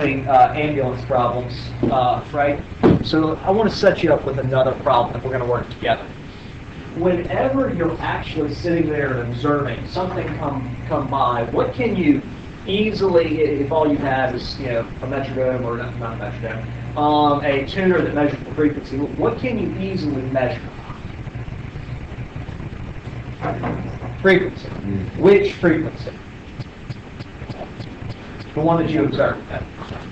uh, ambulance problems, uh, right? So I want to set you up with another problem if we're going to work together. Whenever you're actually sitting there and observing something come come by, what can you easily, if all you have is you know a metronome or not, not a metronome, um, a tuner that measures the frequency, what can you easily measure? Frequency. Which frequency? The one that you observe. That.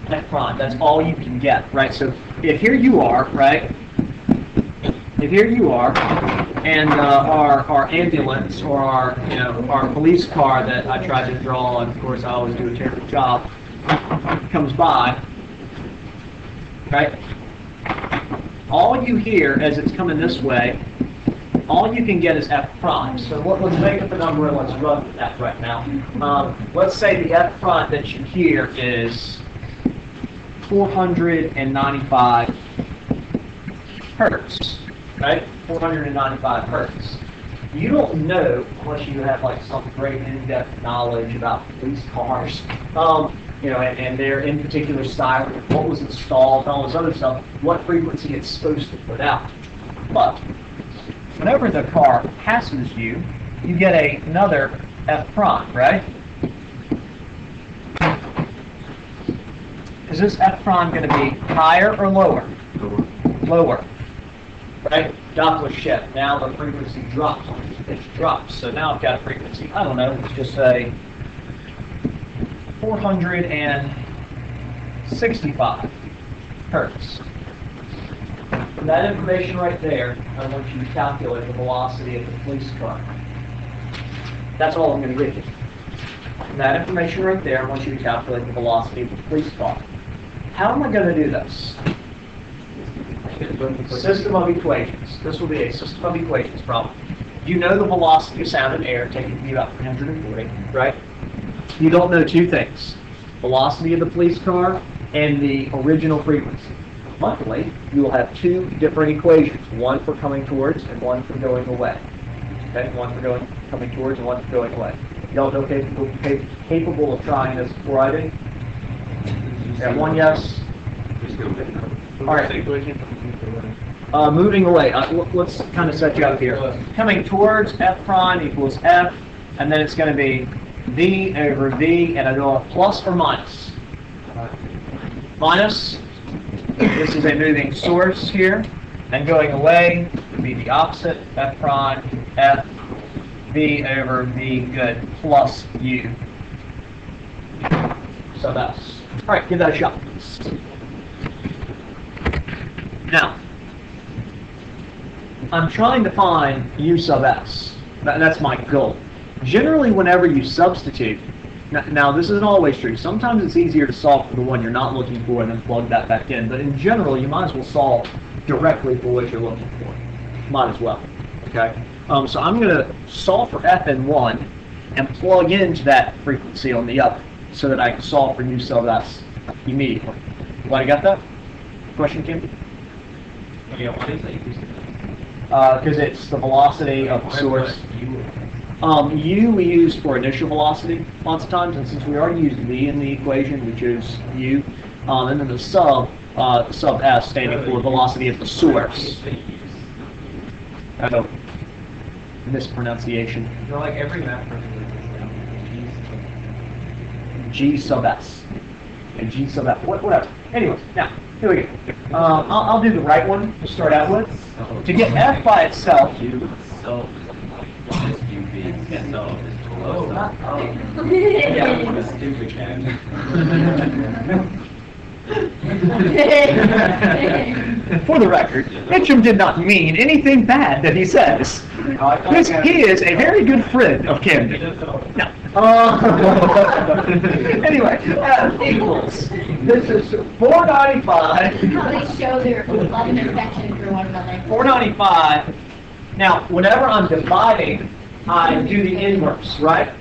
That's all you can get, right? So if here you are, right? If here you are, and uh, our our ambulance or our you know our police car that I tried to draw, and of course I always do a terrible job, comes by, right? All you hear as it's coming this way all you can get is f prime. So what, let's make up a number and let's run with that right now. Um, let's say the f prime that you hear is 495 hertz, right? 495 hertz. You don't know, unless you have like some great in-depth knowledge about police cars, um, you know, and, and their in particular style, what was installed, and all this other stuff, what frequency it's supposed to put out. But whenever the car passes you, you get a, another F prime, right? Is this F prime going to be higher or lower? Lower. Lower. Right? Doppler shift. Now the frequency drops. It drops. So now I've got a frequency, I don't know, let's just say 465 hertz. From that information right there, I want you to calculate the velocity of the police car. That's all I'm going to give you. From that information right there, I want you to calculate the velocity of the police car. How am I going to do this? System of equations. This will be a system of equations problem. You know the velocity of sound and air taking you about 340, right? You don't know two things. Velocity of the police car and the original frequency. Luckily, you will have two different equations, one for coming towards and one for going away. Okay, one for going coming towards and one for going away. Y'all okay, capable, capable of trying this do? Yeah, one yes. All right. Uh, moving away, uh, let's kind of set you up here. Coming towards f prime equals f, and then it's going to be v over v, and I know a plus or minus. Minus. This is a moving source here, and going away would be the opposite, f prime, f, v over v, good, plus u. So that's, all right, give that a shot. Now, I'm trying to find u sub s. That, that's my goal. Generally, whenever you substitute, now, now this isn't always true. Sometimes it's easier to solve for the one you're not looking for and then plug that back in. But in general, you might as well solve directly for what you're looking for. Might as well. Okay. Um, so I'm going to solve for f in one and plug into that frequency on the other so that I can solve for u sub s immediately. Everybody got that? Question, Kim? Yeah, why is that? because Uh, it's the velocity of the source. Um, U we use for initial velocity lots of times, and since we already used V in the equation, we choose U. Um, and then the sub, uh, sub S standing for velocity of the source. I know, mispronunciation. You know, like every math person G sub S. And G sub F, what- whatever. Anyways, now, here we go. Um, I'll, I'll do the right one to start out with. To get F by itself, You so plus you be and so is not- oh. Yeah, what a stupid man. For the record, Mitchum did not mean anything bad that he says. Because he is a very good friend of Camden. No. Uh, anyway, uh, equals. This is 495. How they show their love and affection for one another. 495. Now, whenever I'm dividing, I do the inverse, right?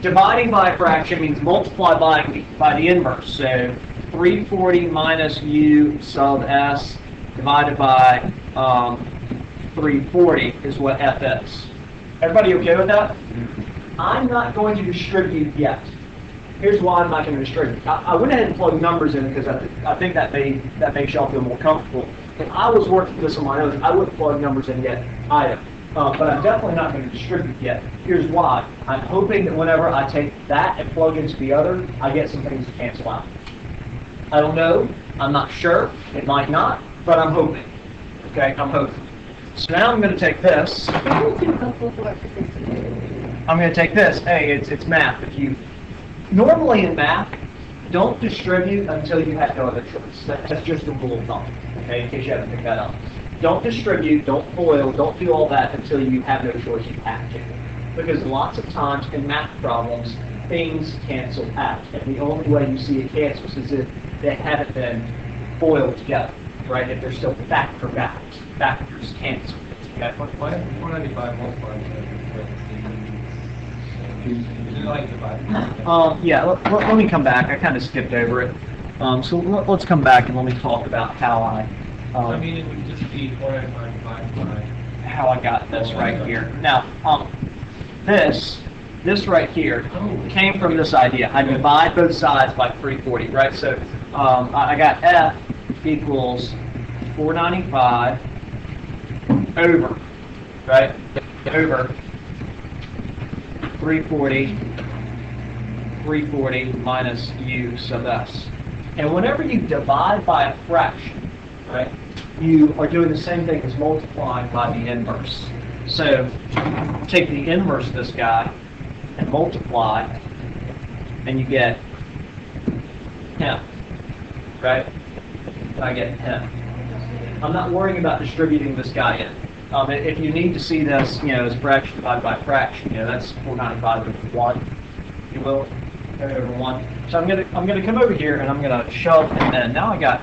Dividing by a fraction means multiply by, by the inverse. So 340 minus u sub s divided by um, 340 is what f is. Everybody okay with that? I'm not going to distribute yet. here's why I'm not going to distribute. I, I went ahead and plugged numbers in because I, th- I think that may, that makes y'all feel more comfortable. If I was working this on my own, I wouldn't plug numbers in yet either. Uh, but I'm definitely not going to distribute yet. Here's why. I'm hoping that whenever I take that and plug into the other, I get some things to cancel out. I don't know. I'm not sure. It might not, but I'm hoping. Okay, I'm hoping. So now I'm going to take this. I'm going to take this. Hey, it's it's math. If you normally in math, don't distribute until you have no other choice. That- That's just a rule of thumb. Okay, in case you haven't picked that up. Don't distribute, don't FOIL, don't do all that until you have no choice. You have to, because lots of times in math problems, things cancel out, and the only way you see it cancels is if they haven't been FOILed together, right? If they're still factor factors, factors cancel. Okay. Why, four ninety-five multiplied by, is it like divided? Um, yeah, let, let, let me come back. I kind of skipped over it. Um, so let, let's come back and let me talk about how I, um, I mean, it would just be divided by, how I got this right here. Now, um, this, this right here came from this idea. I divide both sides by 340, right? So, um, I, I got F equals 495 over, right? Over 340, 340 minus U sub S. And whenever you divide by a fraction, right, you are doing the same thing as multiplying by the inverse. So take the inverse of this guy and multiply, and you get him, right? I get him. I'm not worrying about distributing this guy in. Um, if you need to see this, you know, as fraction divided by fraction, you know, that's 495 over 1, if you will, over 1. So I'm gonna, I'm gonna come over here and I'm gonna shove him in. Now I got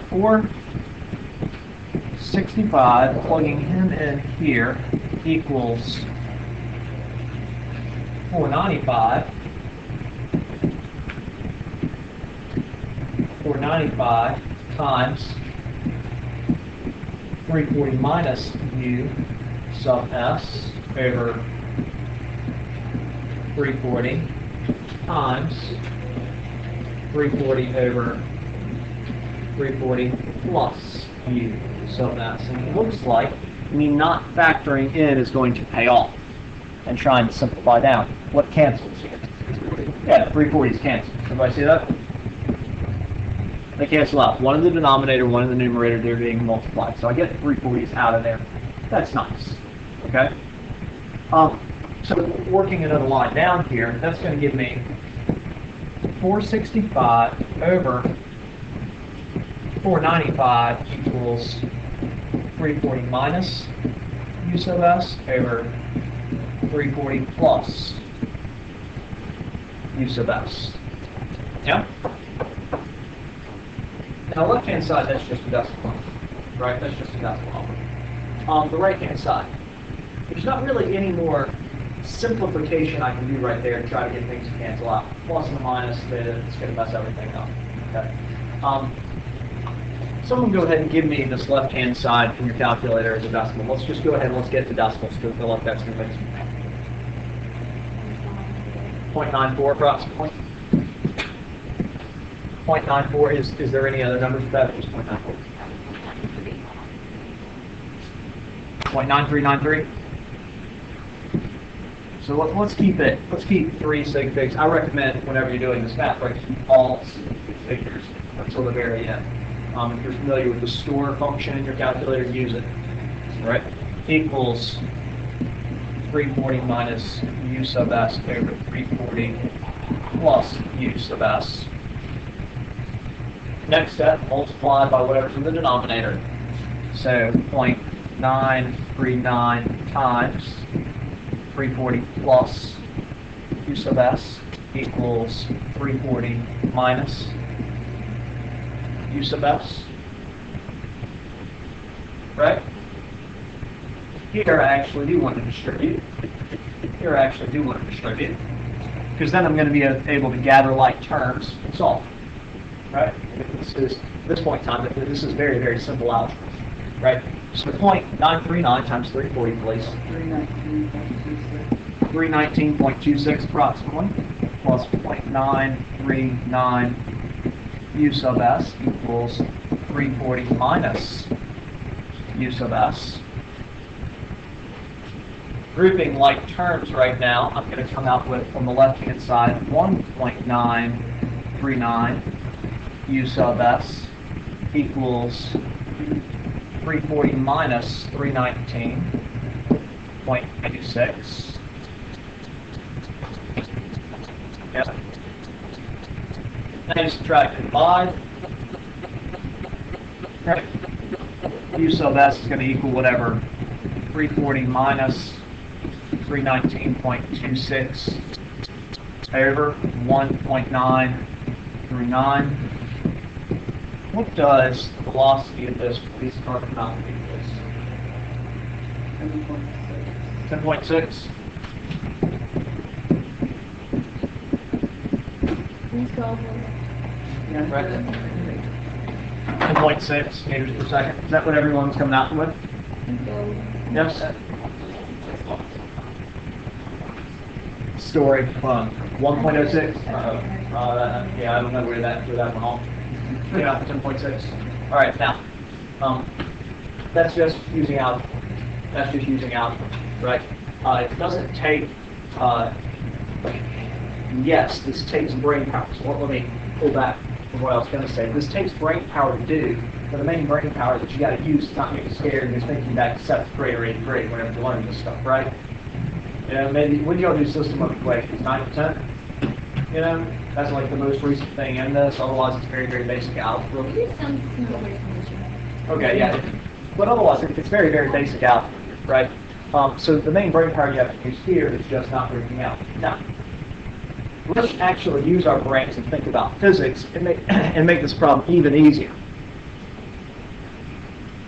465, plugging him in here equals 495. 495 times 340 minus u sub s over 340 times 340 over 340 plus u sub s. And it looks like me not factoring in is going to pay off and trying to simplify down. What cancels here? Yeah, 340 is canceled. Everybody see that? They cancel out. One in the denominator, one in the numerator, they're being multiplied. So I get 340s out of there. That's nice. Okay? Um, so working another line down here, that's going to give me 465 over 495 equals 340 minus u sub s over 340 plus u sub s. Yeah? Now, left-hand side, that's just a decimal, right? That's just a decimal. Um, the right-hand side, there's not really any more simplification I can do right there to try to get things to cancel out. Plus and minus, it's going to mess everything up. Okay. Um, someone go ahead and give me this left-hand side from your calculator as a decimal. Let's just go ahead and let's get to decimals because fill up to make some 0.94 approximately. 0.94, is, is there any other numbers for that, just 0.94? 0.9393? So let, let's keep it, let's keep three sig figs. I recommend whenever you're doing this math, right, all figures until the very end. Um, if you're familiar with the store function in your calculator, use it, right? Equals 340 minus u sub s over 340 plus u sub s. Next step, multiply by whatever's in the denominator. So 0.939 times 340 plus u sub s equals 340 minus u sub s. Right? Here I actually do want to distribute. Here I actually do want to distribute. Because then I'm going to be able to gather like terms and solve. Right? This is, at this point in time, this is very, very simple algebra. Right? So 0.939 times 340, please. 319.26 approximately. plus 0.939 u sub s equals 340 minus u sub s. Grouping like terms right now, I'm going to come out with, from the left-hand side, 1.939 u sub s equals 340 minus 319.86. Thanks, Tractor 5. U sub s is going to equal whatever 340 minus 319.26 over 1.939. What does the velocity of this please start calculating this? 10.6. 10.6? Correct? meters per second. Is that what everyone's coming out with? Yes? Story, um, 1.06? Uh, Uh, yeah, I don't know where that, where that went off. Yeah, 10.6. All right, now, um, that's just using out, that's just using out, right? Uh, it doesn't take, uh, yes, this takes brain power. So let me pull back from what I was gonna say. This takes brain power to do, but the main brain power that you gotta use to not get scared is thinking back to seventh grade or eighth grade whenever you learn this stuff, right? You know, maybe, when y'all do system of equations, nine percent? You know, that's like the most recent thing in this, otherwise it's very, very basic algebra. Maybe some simple information. Okay, yeah, but otherwise, it's very, very basic algebra, right? Um, so the main brain power you have to use here is just not breaking out. Now, let's actually use our brains and think about physics and make, and make this problem even easier.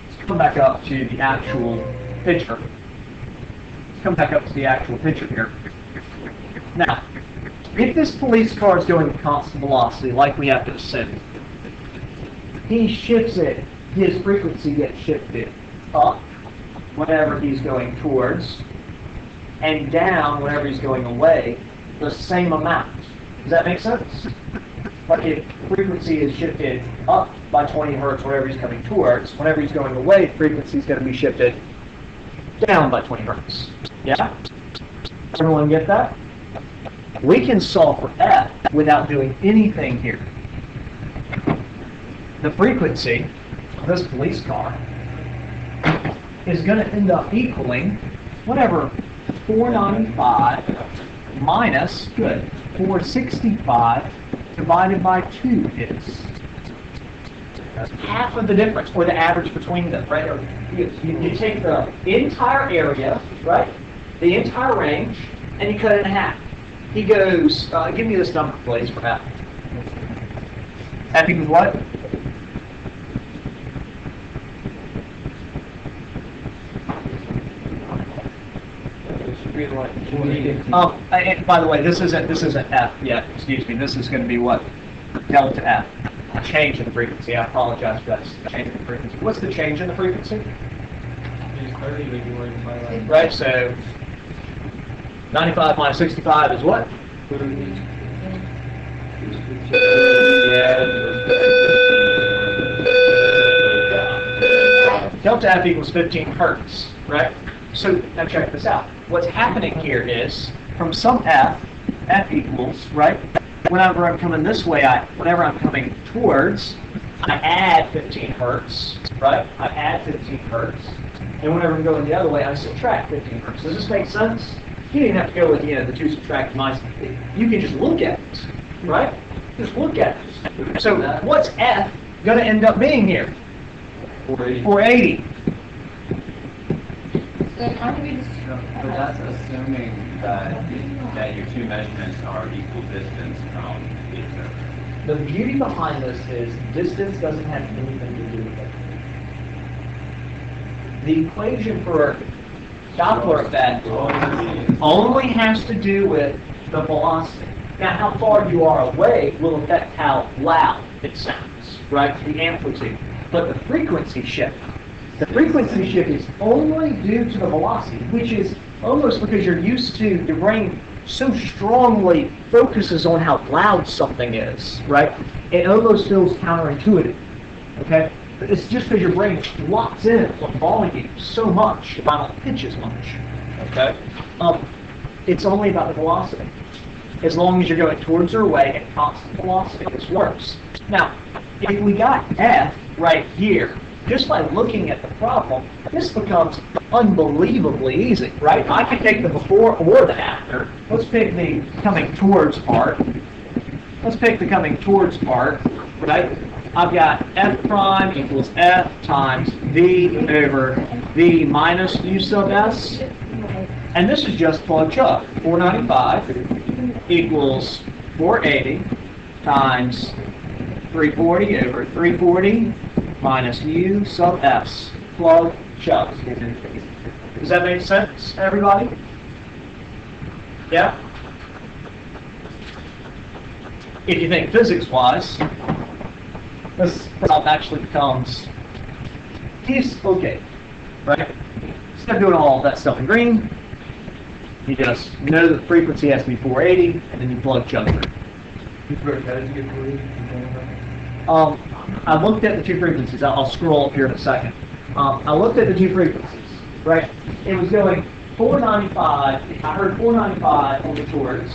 Let's come back up to the actual picture. Let's come back up to the actual picture here. Now, if this police car is going at constant velocity, like we have to assume, he shifts it, his frequency gets shifted up whenever he's going towards, and down whenever he's going away, the same amount. Does that make sense? Like if frequency is shifted up by 20 hertz whenever he's coming towards, whenever he's going away, frequency is going to be shifted down by 20 hertz. Yeah? Everyone get that? We can solve for f without doing anything here the frequency of this police car is going to end up equaling whatever 495 minus, good, 465 divided by 2 is. That's half of the difference, or the average between them, right? You, you take the entire area, right, the entire range, and you cut it in half. He goes, uh, give me this number, please, for F. F equals what? Oh, I- and by the way, this isn't, this isn't F yet, excuse me, this is gonna be what? Delta F, a change in the frequency, I apologize for that, change in the frequency. What's the change in the frequency? Right, so ninety-five minus sixty-five is what? Delta F equals 15 hertz, right? So now check this out. What's happening here is from some F, F equals, right? Whenever I'm coming this way, I, whenever I'm coming towards, I add 15 hertz, right? I add 15 hertz. And whenever I'm going the other way, I subtract 15 hertz. Does this make sense? You didn't have to go with, you know, the two subtract lines. You can just look at it, right? Just look at it. So what's F going to end up being here? 480. So how do we just? But that's assuming that, that your two measurements are equal distance from each other. The beauty behind this is distance doesn't have anything to do with it. The equation for Doppler effect only has to do with the velocity. Now, how far you are away will affect how loud it sounds, right? The amplitude. But the frequency shift, the frequency shift is only due to the velocity, which is almost because you're used to, your brain so strongly focuses on how loud something is, right? It almost feels counterintuitive, okay? But it's just because your brain locks in on volume so much, about not pitch as much, okay? Um, it's only about the velocity. As long as you're going towards or away at constant velocity, this works. Now, if we got F right here, just by looking at the problem, this becomes unbelievably easy, right? I can take the before or the after. Let's pick the coming towards part. Let's pick the coming towards part, right? I've got F prime equals F times V over V minus U sub S. And this is just plug chug. 495 equals 480 times 340 over 340 minus u sub s. Plug chug. Does that make sense, everybody? Yeah? If you think physics-wise, this problem actually becomes piece okay, right? Instead of doing all that stuff in green, you just know that the frequency has to be 480, and then you plug through. Um, I looked at the two frequencies. I'll, scroll up here in a second. Um, I looked at the two frequencies, right? It was going 495. I heard 495 on the towards.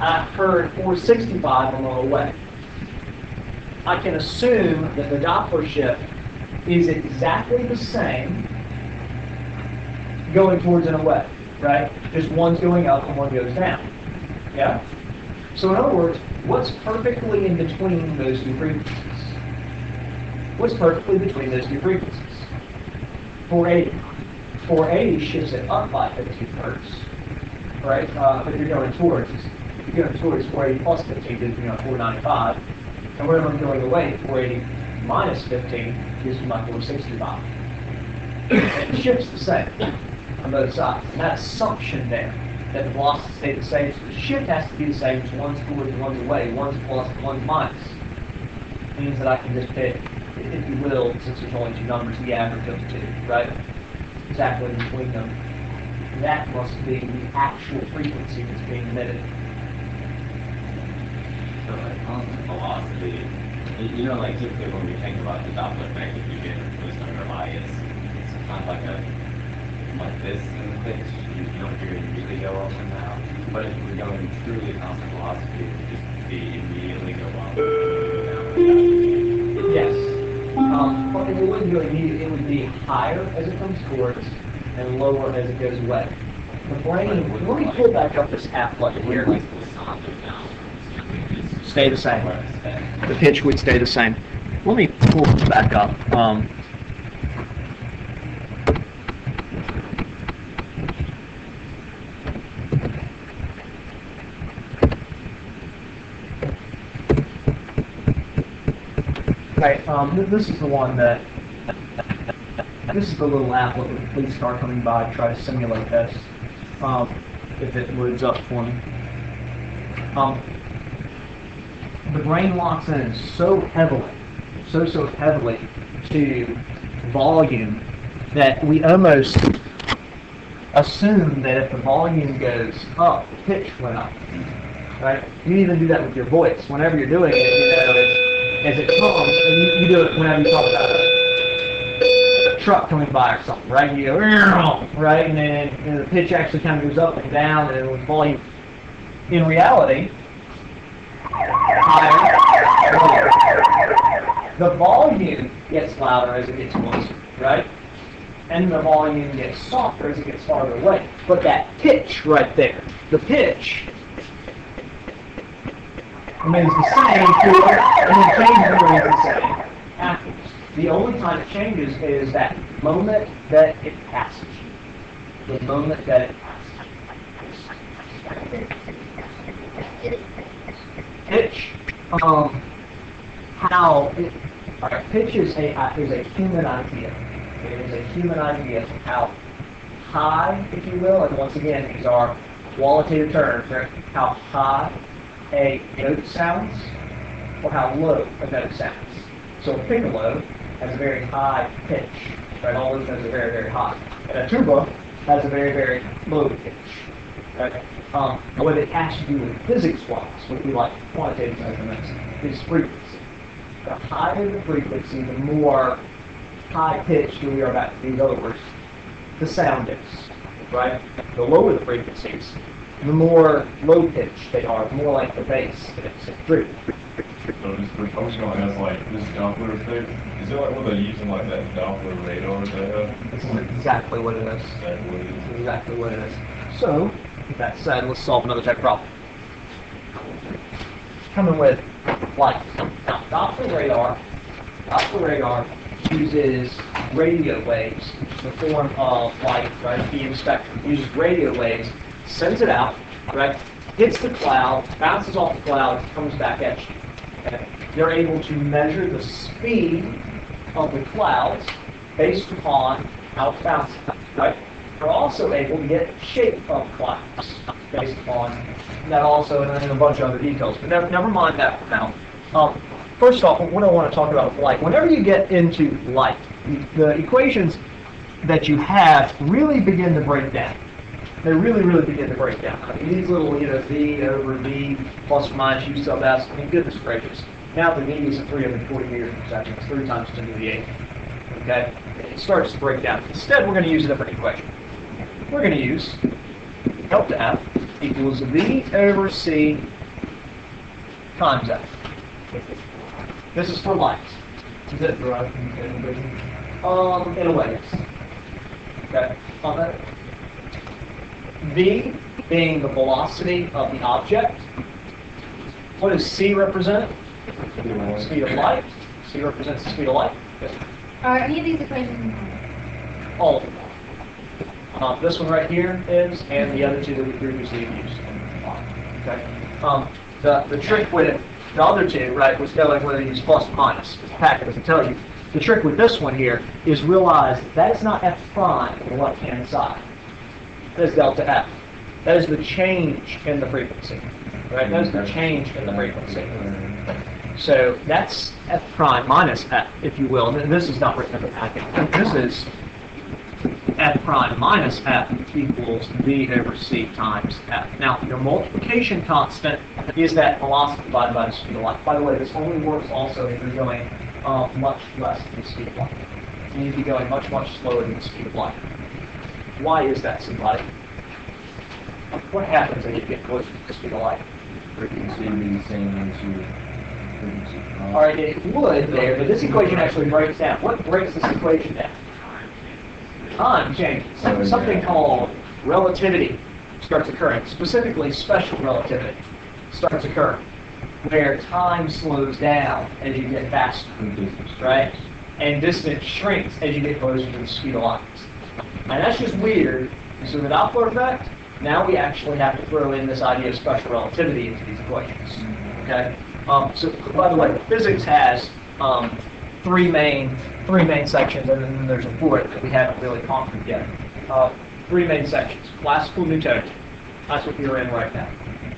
I heard 465 on the away. I can assume that the Doppler shift is exactly the same going towards and away, right? Just one's going up and one goes down. Yeah? So in other words, what's perfectly in between those two frequencies? What's perfectly between those two frequencies? 480. 480 shifts it up by 15 hertz, right? Uh, if you're going towards, if you're going towards 480 plus 15, gives you know 495. And wherever I'm going away, 480 minus 15 gives me my 465. it shifts the same on both sides. And that assumption there that the velocity stay the same, so the shift has to be the same, so one's towards and one's away, one's plus and one's minus. Means that I can just pick, if you will, since there's only two numbers, the average of the two, right? Exactly between them. That must be the actual frequency that's being emitted. So like constant velocity, you- know, like typically when we think about the Doppler effect, if you get twist underlie, it's, it's kind of like a, like this in the pitch, you you don't hear it really go up and down. But if we're going truly constant velocity, it would just be immediately go up and down. Yes. Um, but it wouldn't go immediately, it would be higher as it comes towards and lower as it goes away. The brain, let me pull back up this half button here. Stay the same. The pitch would stay the same. Let me pull this back up. Um, Right, um, th- this is the one that, this is the little applet with the police car coming by to try to simulate this, um, if it loads up for me. Um, the brain locks in so heavily, so, so heavily to volume that we almost assume that if the volume goes up, the pitch went up. Right? You even do that with your voice. Whenever you're doing it, you know, as it comes, and you, you do it whenever you talk about a, truck coming by or something, right? You go, right? And then the pitch actually kind of goes up and down, and with volume. In reality, higher. The volume gets louder as it gets closer, right? And the volume gets softer as it gets farther away. But that pitch right there, the pitch remains the same for, and then changes remains the same afterwards. The only time it changes is that moment that it passes. The moment that it passes. Pitch, um, how, it, right, pitch is a, uh, is a human idea. It is a human idea of how high, if you will, and once again, these are qualitative terms, how high a note sounds or how low a note sounds. So a piccolo has a very high pitch, right? All those notes are very, very high. And a tuba has a very, very low pitch. Right? Um, what it has to do with physics-wise, what we like quantitative measurements, is frequency. The higher the frequency, the more high-pitched we are about to be. In other words, the sound is, right? The lower the frequencies, the more low-pitched they are, the more like the bass that it's through. So I was gonna like, this Doppler thing, is it like what they're using like that Doppler radar they have? This is exactly what it is. Is that what it is? Exactly what it is. So, with that said, let's solve another type of problem. Coming with light. Now, Doppler radar, Doppler radar uses radio waves in the form of light, right? Beam spectrum uses radio waves, sends it out, right? Hits the cloud, bounces off the cloud, comes back at you. Okay? They're able to measure the speed of the clouds based upon how fast, right? They're also able to get shape of clouds based upon that also, and then a bunch of other details. But never, never mind that for now. Um, first off, what I want to talk about with light. Whenever you get into light, the equations that you have really begin to break down. They really, really begin to break down. I mean, these little, you know, v over v minus u sub s. I mean, goodness gracious. Now the is at 340 meters per second. It's three times 10 to the eighth. Okay, it starts to break down. Instead, we're going to use a different equation. We're going to use delta f equals v over c times f. This is for light. Is that derived from the equation? Um, in a way, yes. Okay. On that. V being the velocity of the object. What does C represent? Speed of light. C represents the speed of light. Yes. Are any of these equations? All of them. Uh, this one right here is, and the other two that we previously used. Okay. Um, the, the trick with it, the other two, right, was knowing whether you use plus or minus. Because the packet doesn't tell you. The trick with this one here is realize that is not f prime on the left-hand side. Is delta f. That is the change in the frequency. Right? That is the change in the frequency. So that's f prime minus f, if you will. And this is not written in the packet. This is f prime minus f equals v over c times f. Now, your multiplication constant is that velocity divided by the speed of light. By the way, this only works also if you're going uh, much less than the speed of light. You need to be going much, much slower than the speed of light. Why is that, somebody? What happens when you get closer to the speed of light? Frequency being the same as your frequency. All right, it would there, but this equation actually breaks down. What breaks this equation down? Time changes. Oh, Some- Something called relativity starts occurring, specifically special relativity starts occurring, where time slows down as you get faster, right? And distance shrinks as you get closer to the speed of light. And that's just weird. So the Doppler effect, now we actually have to throw in this idea of special relativity into these equations. Okay? Um, so by the way, physics has um, three main three main sections, and then there's a fourth that we haven't really conquered yet. Uh, three main sections: classical Newtonian. That's what you're in right now.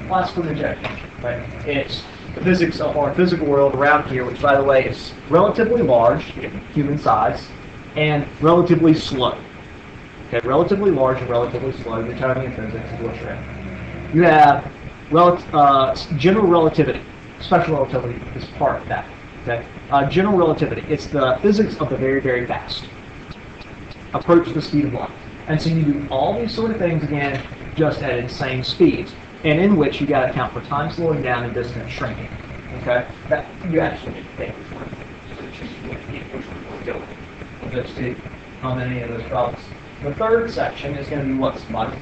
Classical Newtonian. Right? It's the physics of our physical world around here, which, by the way, is relatively large, human size, and relatively slow. Okay, relatively large and relatively slow. Newtonian physics is what you're in. You have rel- uh, general relativity. Special relativity is part of that. Okay, uh, general relativity. It's the physics of the very, very fast. Approach the speed of light. And so you do all these sort of things again, just at insane speeds, and in which you got to account for time slowing down and distance shrinking. Okay, that you actually need to take just to on any of those problems. The third section is going to be what's like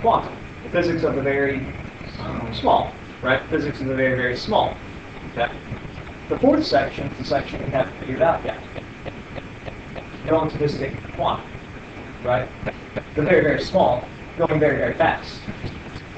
quantum, physics of the very um, small, right? Physics of the very, very small. Okay. The fourth section is the section we haven't figured out yet. Relativistic quantum, right? The very, very small, going very, very fast.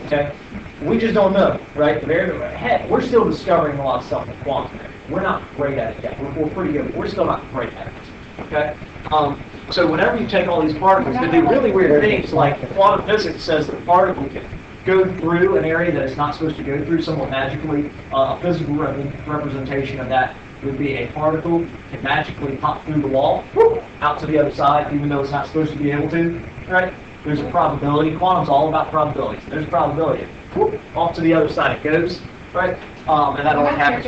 Okay? We just don't know, right? The very, heck, we're still discovering a lot of stuff in quantum. We're not great at it yet. We're, we're pretty good. We're still not great at it. Okay? Um, so whenever you take all these particles, they do really weird things, like quantum physics says that a particle can go through an area that it's not supposed to go through somewhat magically. Uh, a physical rep- representation of that would be a particle can magically pop through the wall, whoop, out to the other side, even though it's not supposed to be able to, right? There's a probability. Quantum's all about probabilities. There's a probability. Whoop, off to the other side it goes, right? Um, and that only happens.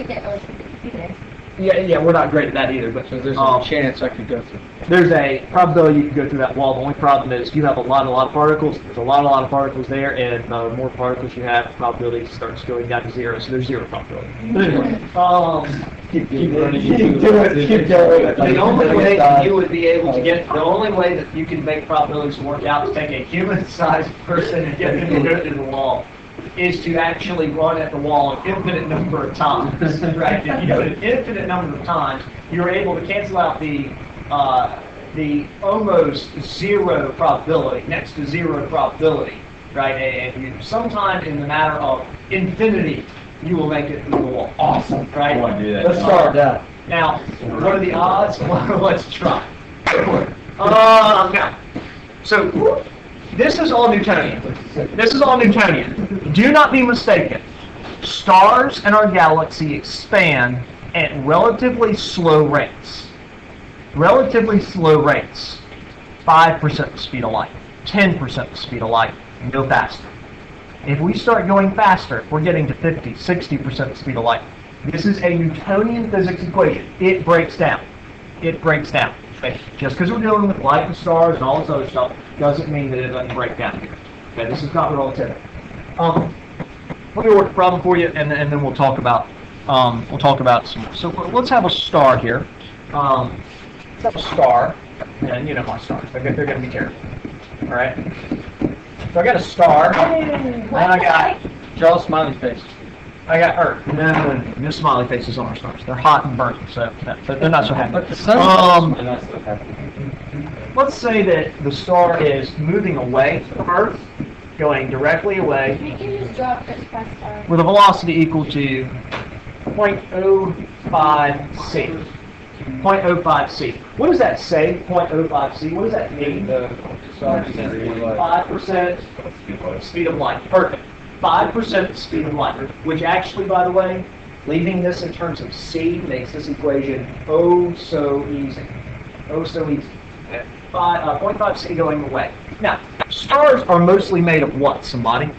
Perfect at illustrating either. Yeah, yeah, we're not great at that either, but So there's um, a chance I could go through. there's a probability you can go through that wall. The only problem is you have a lot, a lot of particles. There's a lot, a lot of particles there, and uh, the more particles you have, the probability starts going down to zero. So there's zero probability. But anyway, um, Keep keep running. keep doing it, keep going. The only way that you would be able to get, the only way that you can make probabilities work out is take a human-sized person and get them to go through the wall, is to actually run at the wall an infinite number of times, right? If you do it an infinite number of times, you're able to cancel out the, uh, the almost zero probability, next to zero probability, right? And and you, sometime in the matter of infinity, you will make it through the wall. Awesome, right? I wanna do that. Let's start that. Now, what are the odds? Well, let's try. Uh, now, so this is all Newtonian. This is all Newtonian. Do not be mistaken. Stars in our galaxy expand at relatively slow rates. Relatively slow rates. 5% the speed of light, 10% the speed of light, no faster. If we start going faster, we're getting to 50, 60% the speed of light. This is a Newtonian physics equation. It breaks down. It breaks down. Just because we're dealing with light and stars and all this other stuff doesn't mean that it doesn't break down here. Okay, this is not relativity. Um, let me work the problem for you, and, and then we'll talk about um, we'll talk about some. more. So let's have a star here. Um, let's have a star, and you know my stars. They're, they're going to be terrible. All right. So I got a star, and I got a smiley face. I got Earth. No, no, no, no smiley faces on our stars. They're hot and burning, so they're not so happy. But the sun. Um, And that's what let's say that the star is moving away from Earth, going directly away You can just drop this past our. with a velocity equal to 0.05 c. 0.05 c. What does that say? 0.05 c. What does that mean? Five percent speed of light. Perfect. Five percent speed of light, which actually, by the way, leaving this in terms of c makes this equation oh so easy. Oh so easy. Five, uh, 0.5 c going away. Now, stars are mostly made of what? Somebody?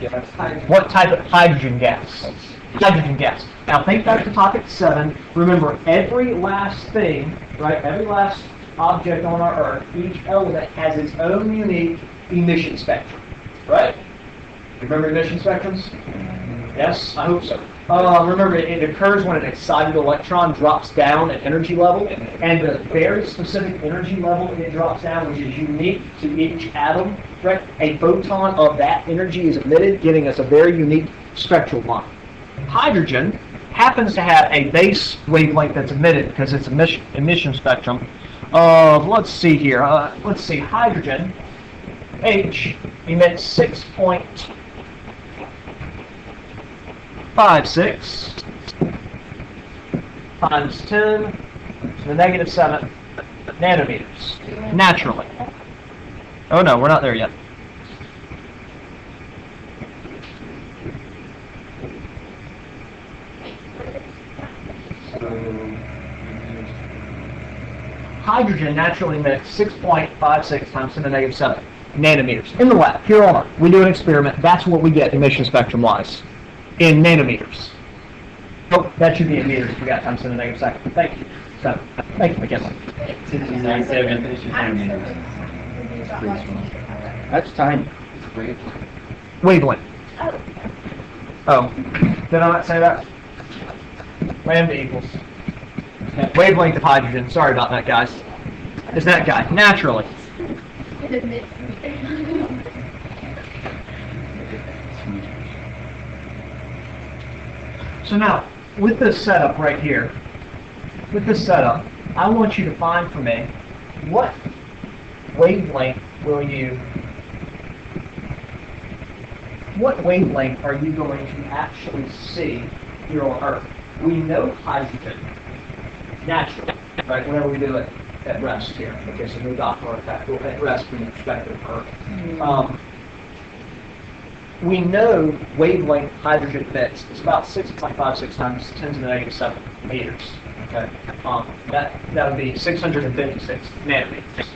Yes. What type of hydrogen gas? Hydrogen gas. Now think back to topic seven. Remember, every last thing, right? Every last object on our Earth, each element has its own unique emission spectrum, right? Remember emission spectrums? Yes, I hope so. Uh, remember, it, occurs when an excited electron drops down at energy level, and the very specific energy level it drops down, which is unique to each atom, right? A photon of that energy is emitted, giving us a very unique spectral line. Hydrogen happens to have a base wavelength that's emitted because it's emission, emission spectrum of, let's see here, uh, let's see, hydrogen, H, emits 6.56 times 10 to the negative 7 nanometers, naturally. Oh no, we're not there yet. hydrogen naturally emits 6.56 times 10 to the negative 7 nanometers in the lab here on Earth. We do an experiment. That's what we get emission spectrum wise in nanometers. Oh, that should be in meters. We got times 10 to the negative second. Thank you. So, thank you, McKinley. Nine seven, I'm time. certain. That's tiny. Wavelength. Oh, did I not say that? Lambda equals wavelength of hydrogen. Sorry about that, guys. Is that guy naturally? it admits. So now, with this setup right here, with this setup, I want you to find for me what wavelength will you, what wavelength are you going to actually see here on Earth? We know hydrogen naturally, right? Whenever we do it at rest here, okay, so no Doppler effect, at rest from the perspective of Earth. Um, we know wavelength hydrogen emits is about 6.56 times 10 to the negative 7 meters. Okay, um, that that would be 656 nanometers.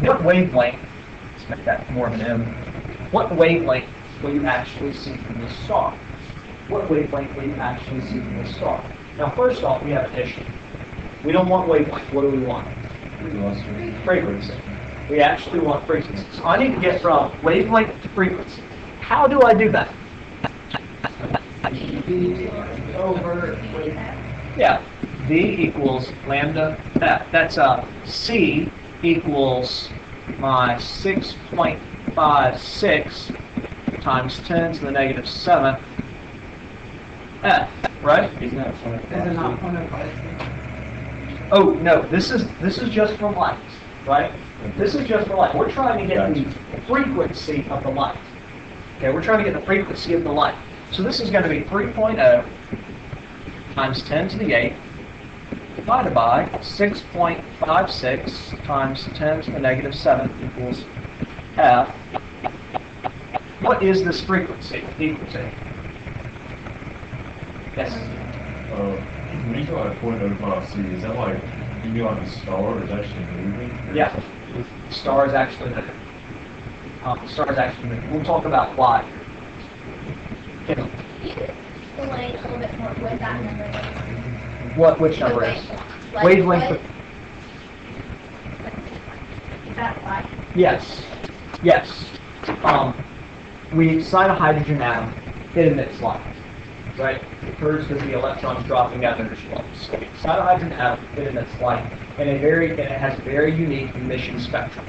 What wavelength, let's make that more of an M, what wavelength will you actually see from the star? What wavelength will you actually see from the star? Now, first off, we have an issue. We don't want wavelength, what do we want? Frequency. We actually want frequency. So I need to get from wavelength to frequency. How do I do that? V Over. Yeah, V equals lambda F. That's uh, C equals my 6.56 times 10 to the negative 7 F, right? Isn't that funny? Oh, no, this is, this is just for light, right? This is just for light. We're trying to get the frequency of the light. Okay, we're trying to get the frequency of the light. So this is going to be 3.0 times 10 to the 8 divided by 6.56 times 10 to the negative 7 equals F. What is this frequency equal to? Yes? Uh, when you go like point oh five C, is that like, you mean like a star is actually moving? Yeah. The star is actually moving. Um, the star is actually moving. We'll talk about why. Okay. You explain a little bit more what that number is. What, which The number is? wavelength. Like, Wavelength. what- Is that light? Yes, yes. Um, we excite a hydrogen atom, it emits light, right? Occurs because the electrons dropping out of the flux. So we excite a hydrogen atom, it emits light, and a very, and it has a very unique emission spectrum.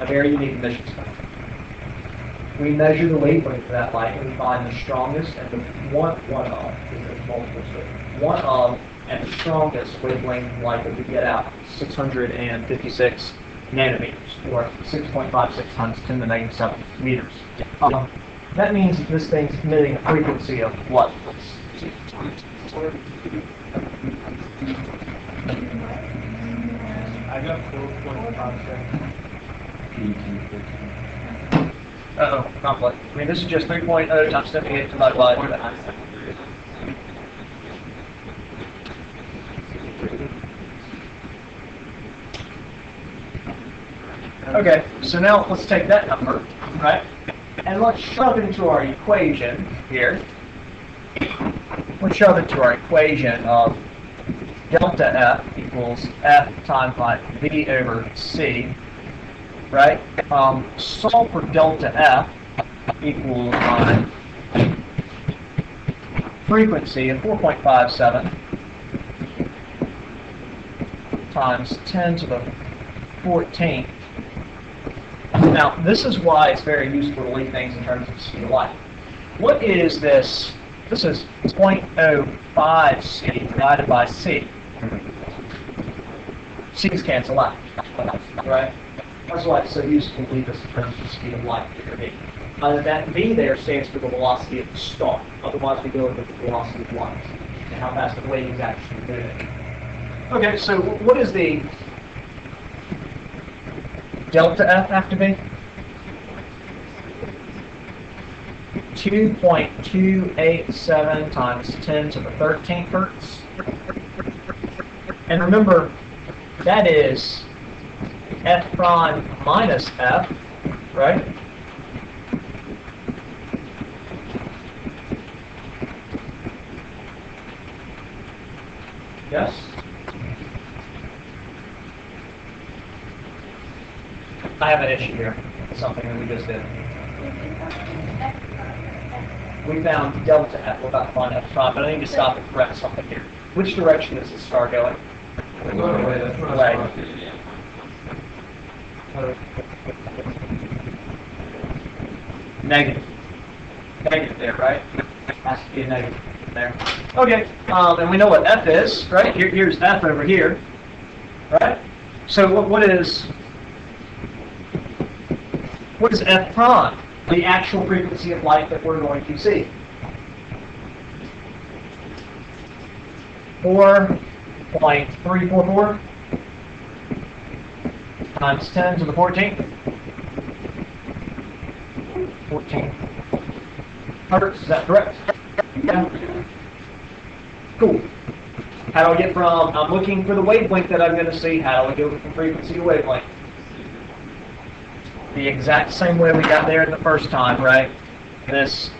A very unique emission spectrum. We measure the wavelength of that light, and we find the strongest and the one, one of, because there's multiple, so one of, and the strongest wavelength light that we get out, 656 nanometers, or 6.56 times 10 to the negative 7 meters. Um, that means that this thing's emitting a frequency of what? I got four point five seven. Uh-oh, conflict. I mean, this is just 3.0 times 78 divided by... Okay, so now let's take that number, right? And let's shove into our equation here. Let's shove into our equation of delta F equals F times by V over C, right? Um, solve for delta F equals my frequency of 4.57 times 10 to the 14th. Now, this is why it's very useful to leave things in terms of speed of light. What is this? This is 0.05 c divided by c. C's cancel out, right? That's why it's so useful to leave this in terms of speed of light. Uh, that v there stands for the velocity of the star. Otherwise, we go with the velocity of light and how fast the wave is actually moving. Okay, so what is the delta F have to be? 2.287 times 10 to the 13th hertz. And remember, that is F prime minus F, right? Yes? I have an issue here, something that we just did. We found delta F, we're about to find prime, but I need to stop and correct something here. Which direction is the star going? Negative. Negative there, right? Has to be a negative there. Okay, um, and we know what F is, right? Here, here's F over here, right? So what, what is, what is F prime? The actual frequency of light that we're going to see. Four point three four four times ten to the fourteenth. Fourteen hertz, is that correct? Yeah. Cool. How do I get from, I'm looking for the wavelength that I'm going to see, how do I go from frequency to wavelength? The exact same way we got there the first time, right? This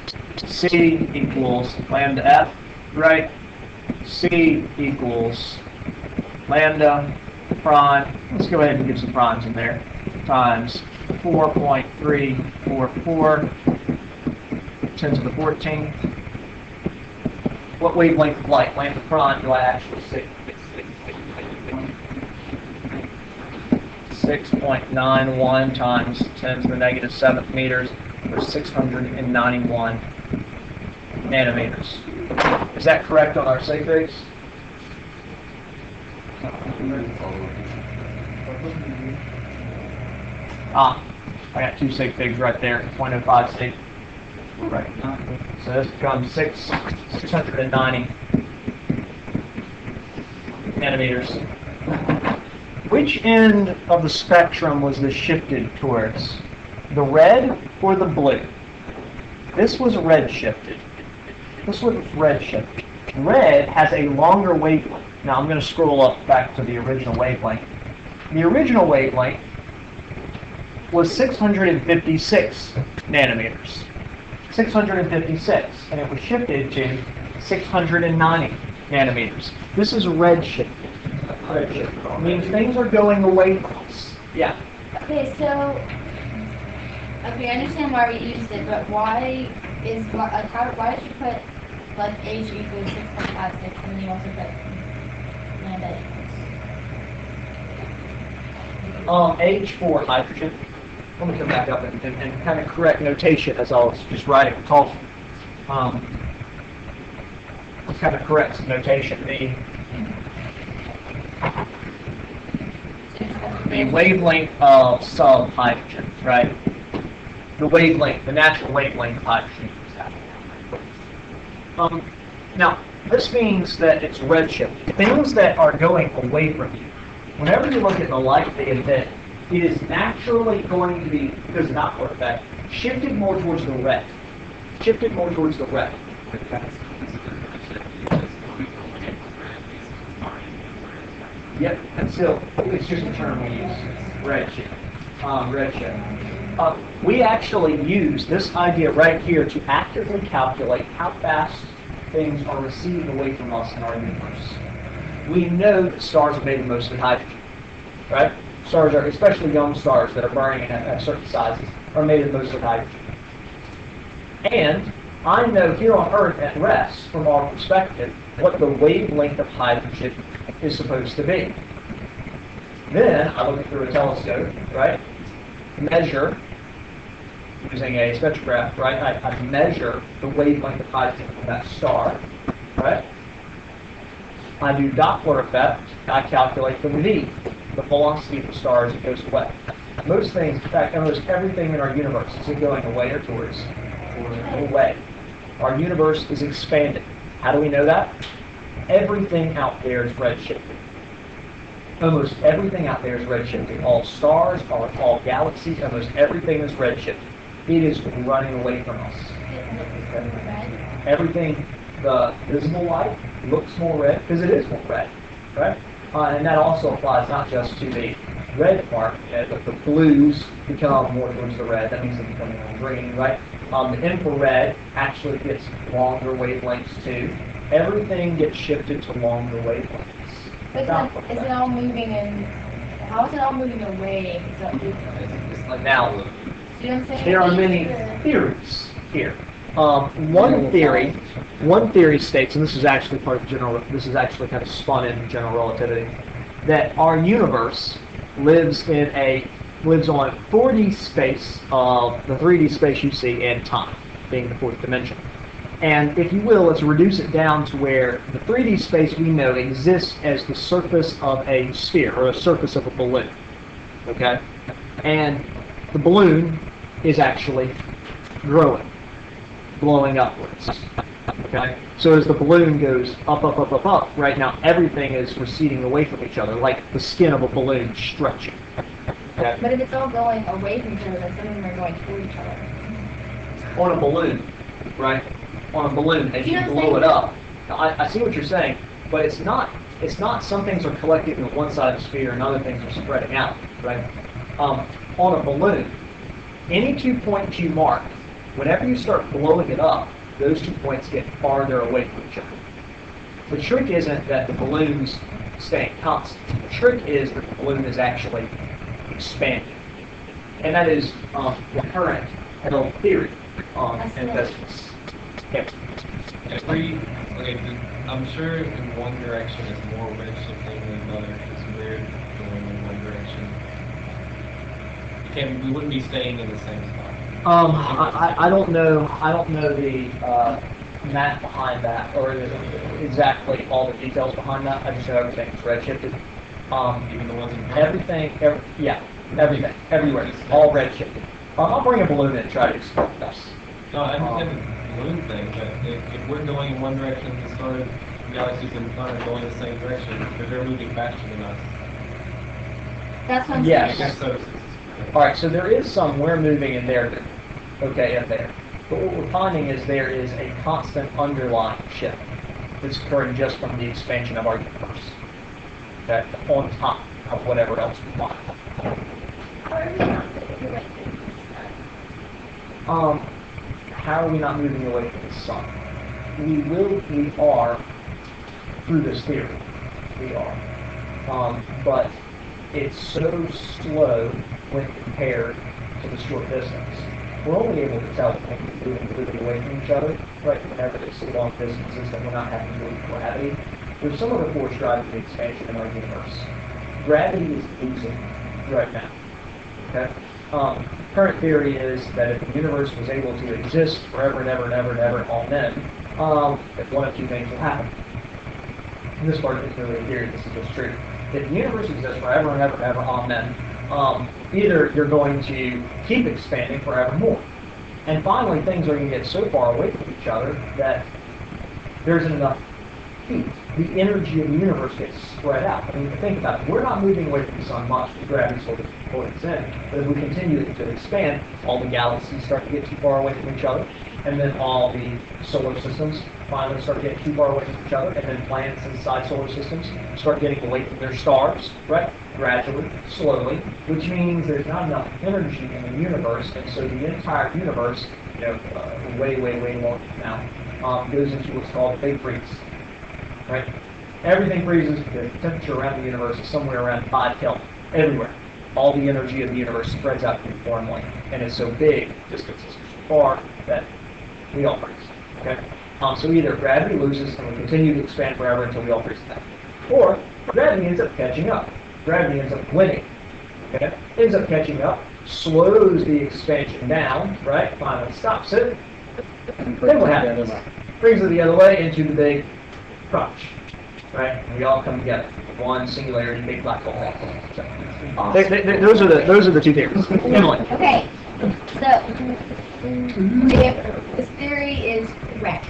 C equals lambda F, right? C equals lambda prime, let's go ahead and give some primes in there, times 4.344 10 to the 14th. What wavelength of light, lambda prime, do I actually see? 6.91 times 10 to the negative 7th meters, or 691 nanometers. Is that correct on our figs? Ah, I got two sig figs right there, 0.05 sig. Right. So this becomes six, 690 nanometers. Which end of the spectrum was this shifted towards? The red or the blue? This was red shifted. This was red shifted. Red has a longer wavelength. Now I'm going to scroll up back to the original wavelength. The original wavelength was 656 nanometers. 656, and it was shifted to 690 nanometers. This is red shifted. Red shifted. Means things are going away from us. Yeah. Okay, so, okay, I understand why we used it, but why is, why- like, how, why did you put, like, H equals six point five six, and then you also put lambda equals? Um, H for hydrogen. Let me come back up and, and, and kind of correct notation as I was just writing and talking. Um, let's kind of correct some notation. The, the wavelength of some hydrogen, right? The wavelength, the natural wavelength of hydrogen. Um, now, this means that it's redshift. Things that are going away from you. Whenever you look at the light they emit, it is naturally going to be, because of Doppler effect, shifted more towards the red. Shifted more towards the red. Yep, and still, it's just a term we use, redshift, um, redshift. Uh, we actually use this idea right here to accurately calculate how fast things are receding away from us in our universe. We know that stars are made of mostly hydrogen, right? Stars are, especially young stars that are burning at, at certain sizes, are made of mostly hydrogen. And I know here on Earth at rest, from our perspective, what the wavelength of hydrogen is supposed to be. Then I look through a telescope, right? Measure using a spectrograph, right? I, I measure the wavelength of hydrogen from that star, right? I do Doppler effect. I calculate the V, the velocity of the star as it goes away. Most things, in fact, almost everything in our universe is it going away or towards? Away. Our universe is expanding. How do we know that? Everything out there is redshifting. Almost everything out there is redshifting. All stars, all, all galaxies, almost everything is redshifting. It is running away from us. Everything, the visible light looks more red because it is more red, right? Uh, and that also applies not just to the red part, uh, but the blues become more towards the red. That means they're becoming more green, right? Um, the infrared actually gets longer wavelengths too. Everything gets shifted to longer wavelengths. But then, is it all moving in, how is it all moving away? Is that, you It's, it's like Now, know what I'm saying? There are many theories here. Um, one theory, one theory states, and this is actually part of general, this is actually kind of spun in general relativity, that our universe lives in a lives on 4D space of the 3D space you see in time, being the fourth dimension. And if you will, let's reduce it down to where the 3D space we know exists as the surface of a sphere or a surface of a balloon. Okay? And the balloon is actually growing, blowing upwards. Okay? So as the balloon goes up, up, up, up, up, right now everything is receding away from each other, like the skin of a balloon stretching. Okay? But if it's all going away from each other, then some of them are going toward each other. On a balloon, right? On a balloon, as You know blow it up. Now, I, I see what you're saying, but it's not, it's not some things are collecting in one side of the sphere and other things are spreading out, right? Um, on a balloon, Any two points you mark, whenever you start blowing it up, those two points get farther away from each other. The trick isn't that the balloon's staying constant. The trick is that the balloon is actually expanding. And that is um, the current Hell theory on I see. Yep. Every, okay, I'm sure in one direction is more redshifting than another, it's weird going in one direction. You can't, we wouldn't be staying in the same spot. Um, I, I- I don't know, I don't know the, uh, math behind that, or the- exactly all the details behind that, I just know everything's redshifted. Um, Even the ones in. everything, every, yeah, everything, everywhere, all redshifted. Um, I'll bring a balloon in and try to explain this. No, I understand the balloon thing, but if, if we're going in one direction, the star, galaxies in front are going the same direction, because they're moving faster than us. That's what I'm Yes. saying. So, it's- All right, so there is some we're moving in there, that- okay, in there. But what we're finding is there is a constant underlying shift that's occurring just from the expansion of our universe. Okay, on top of whatever else we sun? Um, how are we not moving away from the sun? We will, we are, through this theory, we are. Um, but it's so slow when compared to the short distance. We're only able to tell when we're moving away from each other, right, whenever it's long distances that we're not having to use gravity. There's some other force driving the expansion in our universe. Gravity is losing right now. Okay? Um, current theory is that if the universe was able to exist forever and ever and ever and ever, all men, um, one of two things will happen. And this part isn't really a theory, this is just true. If the universe exists forever and ever and ever, amen, um, either you're going to keep expanding forevermore. And finally, things are going to get so far away from each other that there isn't enough heat. The energy of the universe gets spread out. I mean, think about it. We're not moving away from the sun much because gravity's holding holding us in. But if we continue to expand, all the galaxies start to get too far away from each other, and then all the solar systems finally start getting too far away from each other, and then planets inside solar systems start getting away from their stars, right? Gradually, slowly, which means there's not enough energy in the universe, and so the entire universe, you know, uh, way, way, way long now, um, goes into what's called freeze right? Everything freezes, the temperature around the universe is somewhere around 5 Kelvin, everywhere. All the energy of the universe spreads out uniformly, and it's so big, distances are so far, that we all freeze, okay? Um, so either gravity loses and we continue to expand forever until we all freeze to death, or gravity ends up catching up. Gravity ends up winning, okay? Ends up catching up, slows the expansion down, right? Finally stops it. Then what happens? Brings it the other way into the big crunch, right? And we all come together, one singularity, big black hole. So, they- they- they- those are the those are the two theories. Emily, Okay, so if this theory is correct,